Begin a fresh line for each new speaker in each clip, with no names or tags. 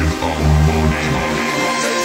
Just needing harmony.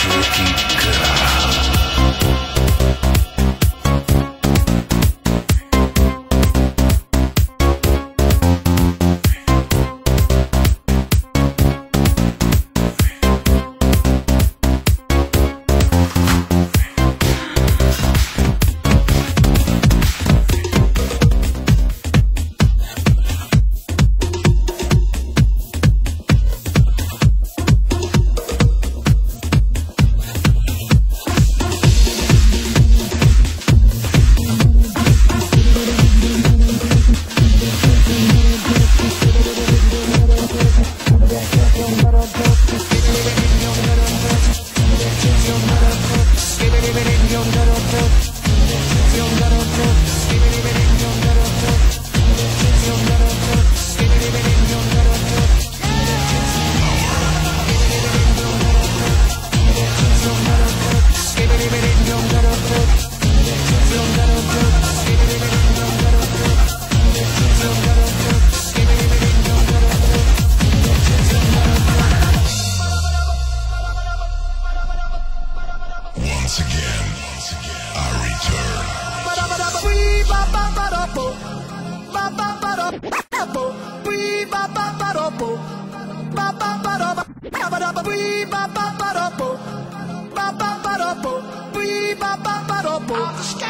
Fucking
My